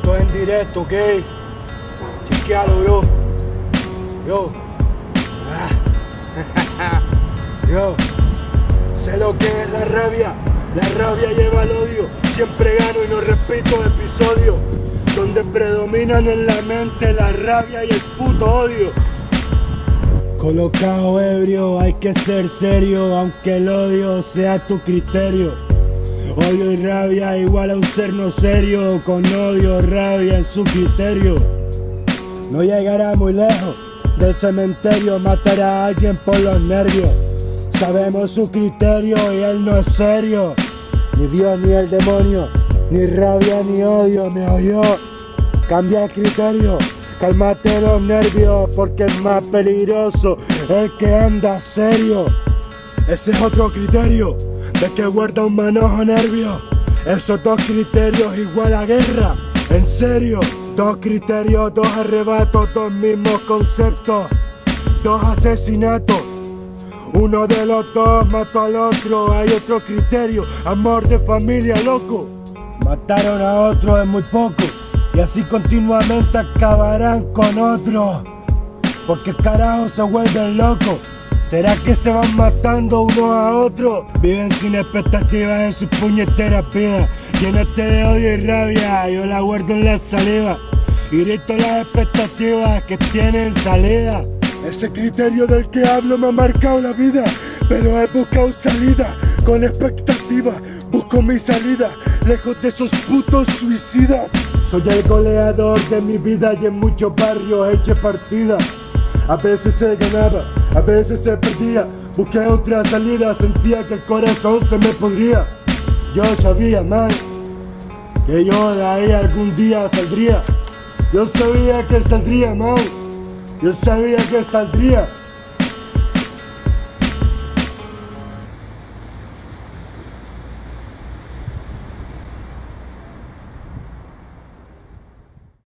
Esto es en directo, ¿ok? Chequealo, bro. Yo. Ah. Yo. Sé lo que es la rabia. La rabia lleva al odio. Siempre gano y no repito episodios. Donde predominan en la mente la rabia y el puto odio. Colocado ebrio, hay que ser serio, aunque el odio sea tu criterio. Odio y rabia igual a un ser no serio, con odio, rabia en su criterio. No llegará muy lejos del cementerio, matará a alguien por los nervios. Sabemos su criterio y él no es serio. Ni Dios ni el demonio, ni rabia ni odio, me oyó. Cambia el criterio, cálmate los nervios, porque es más peligroso el que anda serio. Ese es otro criterio, de que guarda un manojo nervio. Esos dos criterios igual a guerra, en serio. Dos criterios, dos arrebatos, dos mismos conceptos, dos asesinatos. Uno de los dos mató al otro, hay otro criterio, amor de familia, loco. Mataron a otro es muy poco, y así continuamente acabarán con otro. Porque carajo se vuelven locos. ¿Será que se van matando uno a otro? Viven sin expectativas en sus puñeteras vidas. Llénate de odio y rabia, yo la guardo en la saliva. Y grito las expectativas que tienen salida. Ese criterio del que hablo me ha marcado la vida, pero he buscado salida con expectativa. Busco mi salida, lejos de esos putos suicidas. Soy el goleador de mi vida y en muchos barrios eché partida. A veces se ganaba, a veces se perdía. Busqué otra salida, sentía que el corazón se me podría. Yo sabía, man, que yo de ahí algún día saldría. Yo sabía que saldría, man. Yo sabía que saldría.